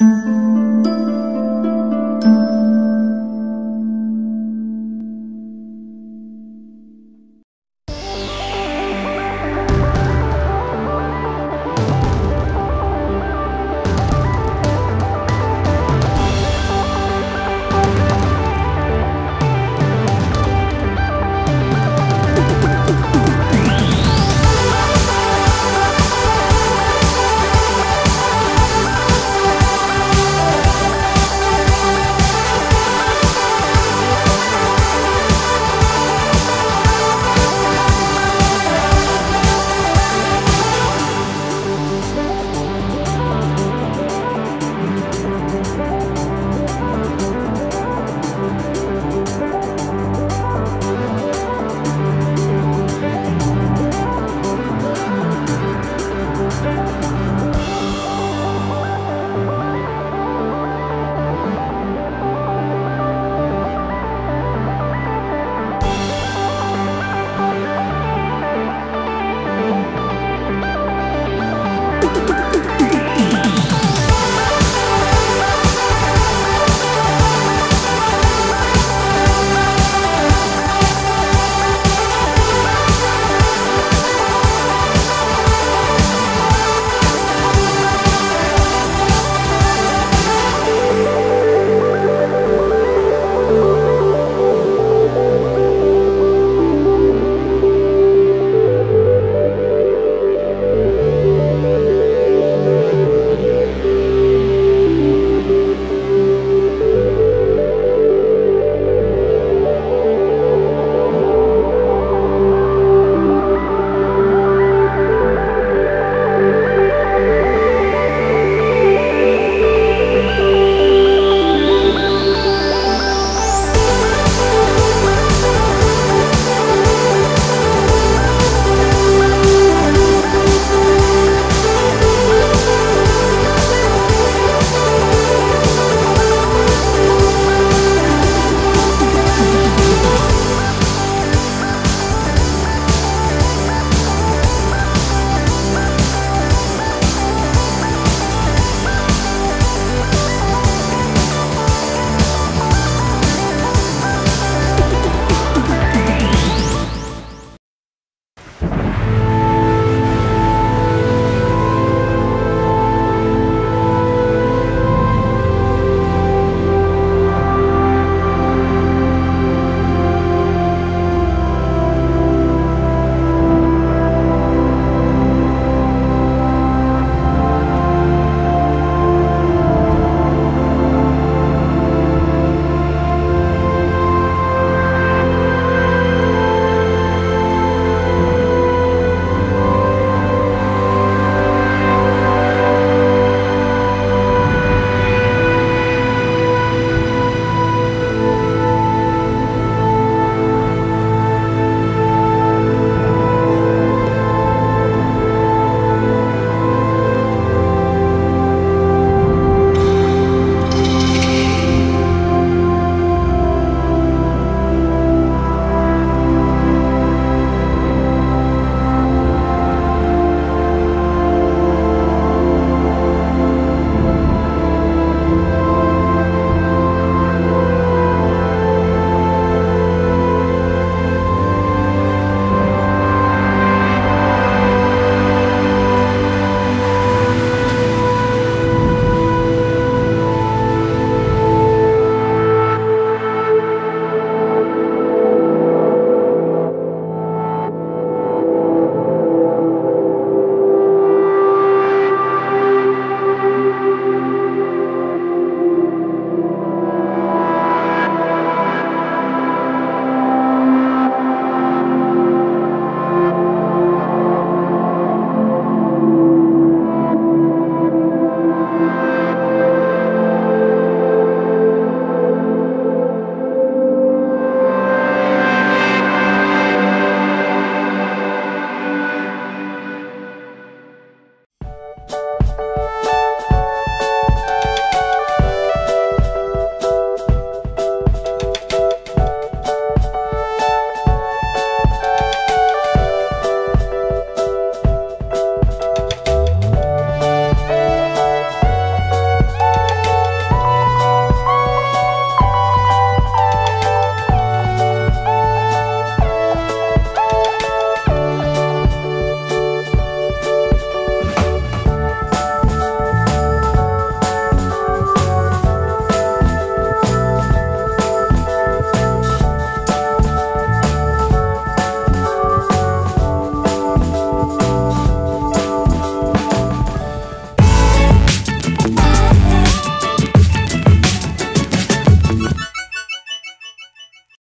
Mm-hmm.